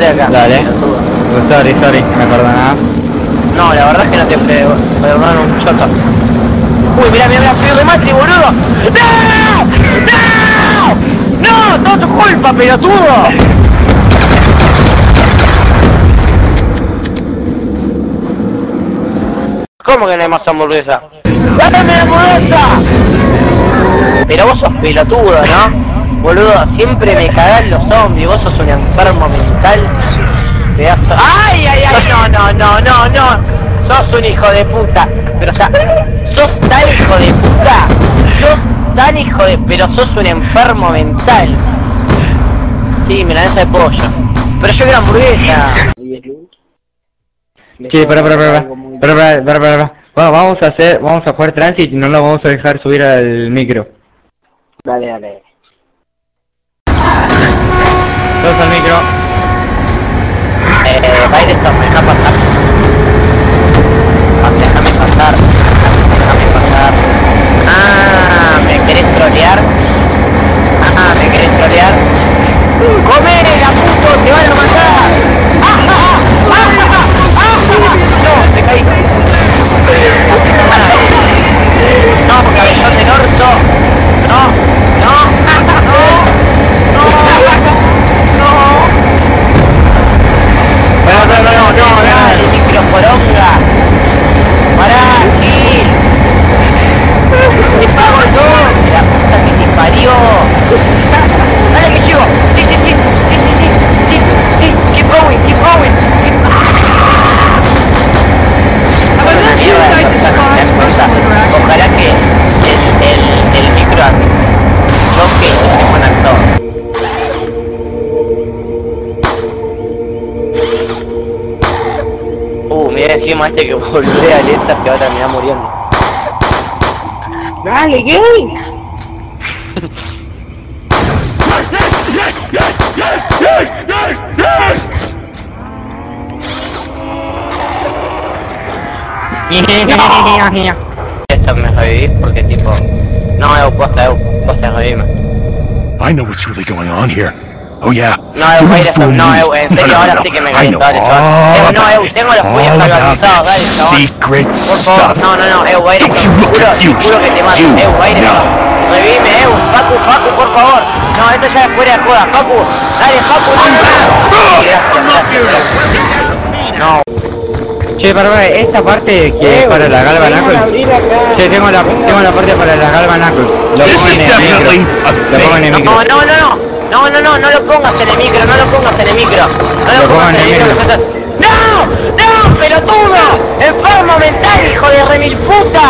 andate de acá. Dale. Sorry, sorry, me perdonás. No, la verdad es que no te perdono un choto. Uy, mira, mira, mira, soy de Matri, boludo. ¡No! ¡No! ¡No! ¡Todo tu culpa, pelotudo! ¿Cómo que no hay más hamburguesa? ¡Dame hamburguesa! Pero vos sos pelotudo, ¿no? Boludo, siempre me cagás los zombies, vos sos un enfermo mental. Pedazo... ¡Ay, ay, ay! No, no, no, no, no. Sos un hijo de puta. Pero, o sea, sos tan hijo de puta. Sos tan hijo de... Pero sos un enfermo mental. Sí, me la de pollo. Pero yo quiero hamburguesa. Sí, para, para, para, para, para, para, para, Bueno, vamos a hacer, vamos a jugar Transit y no lo vamos a dejar subir al micro. Dale, dale. Este que volvé a que va a terminar muriendo. ¡Dale, gay! Esto me revivís porque tipo... No, Eu, posta, Eu, posta, revivime. I know what's really going on here. Oh yeah. No, You wait, don't fool no, me. No, no, ahora no. sí que me I know all no, about- all about that secret Por favor, stuff. no, no, no, Eu, aire, Don't you look confused. You know. Facu, Facu, por favor. No, esto ya es fuera de joda, Facu, dale, Facu, no, no, no. No, Che, para, esta parte que es para la Galva Knuckles. Che, tengo la, tengo la parte para la Galva Knuckles. Lo This pongo is en el definitely micro. a Lo pongo en el thing. micro. No, no, no, no. No, no, no, no lo pongas en el micro, no lo pongas en el micro. No lo, Lo pongas en el micro. estás- ¡No! ¡No, pelotudo! ¡Enfermo mental, hijo de remil puta! ¡No,